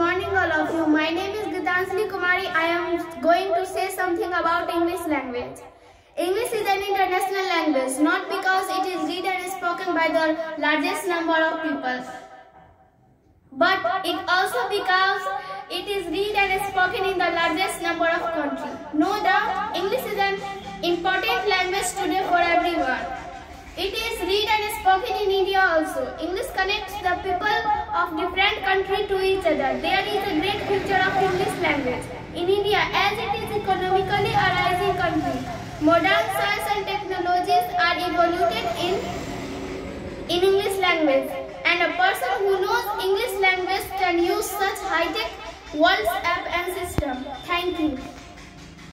morning all of you. My name is Gitanjali Kumari. I am going to say something about English language. English is an international language not because it is read and spoken by the largest number of people but it also because it is read and spoken in the largest number of countries. No doubt English is an important language today for everyone. It is read and spoken in India also. English connects the people different countries to each other. There is a great future of English language. In India, as it is economically a rising country, modern science and technologies are evolved in, in English language. And a person who knows English language can use such high-tech world's app and system.